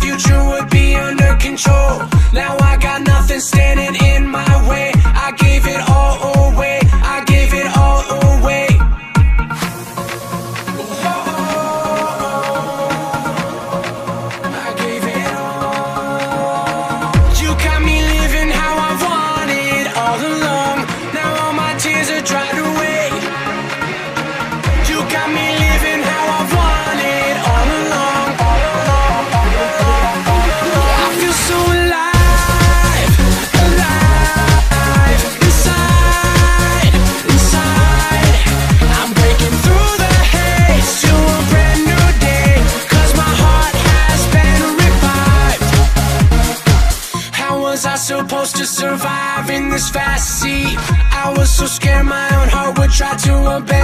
future would be under control. Was I supposed to survive in this fast sea? I was so scared my own heart would try to me